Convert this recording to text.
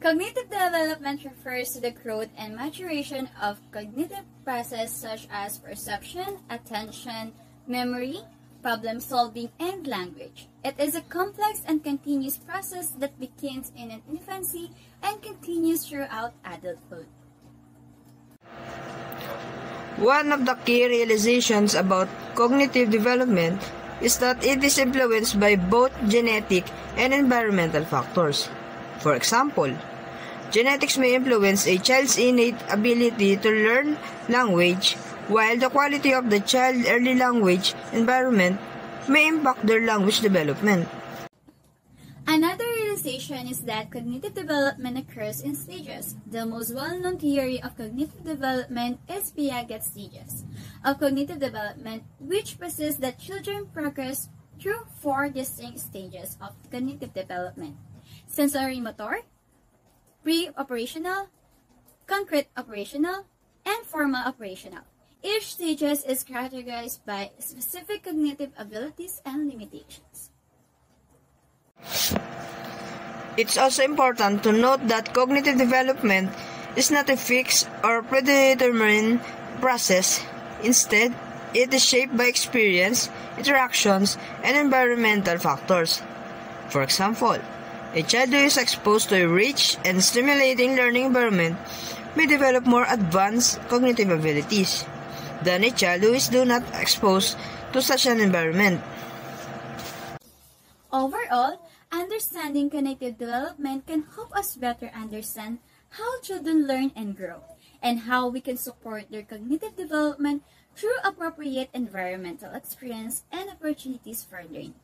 Cognitive development refers to the growth and maturation of cognitive processes such as perception, attention, memory, problem solving, and language. It is a complex and continuous process that begins in an infancy and continues throughout adulthood. One of the key realizations about cognitive development is that it is influenced by both genetic and environmental factors. For example, genetics may influence a child's innate ability to learn language, while the quality of the child's early language environment may impact their language development. Another realization is that cognitive development occurs in stages. The most well-known theory of cognitive development is Piaget's stages of cognitive development, which posits that children progress through four distinct stages of cognitive development. Sensory motor, pre-operational, concrete operational, and formal operational. Each stage is characterized by specific cognitive abilities and limitations. It's also important to note that cognitive development is not a fixed or predetermined process. Instead, it is shaped by experience, interactions, and environmental factors. For example, a child who is exposed to a rich and stimulating learning environment may develop more advanced cognitive abilities than a child who is not exposed to such an environment. Overall, understanding cognitive development can help us better understand how children learn and grow, and how we can support their cognitive development through appropriate environmental experience and opportunities for learning.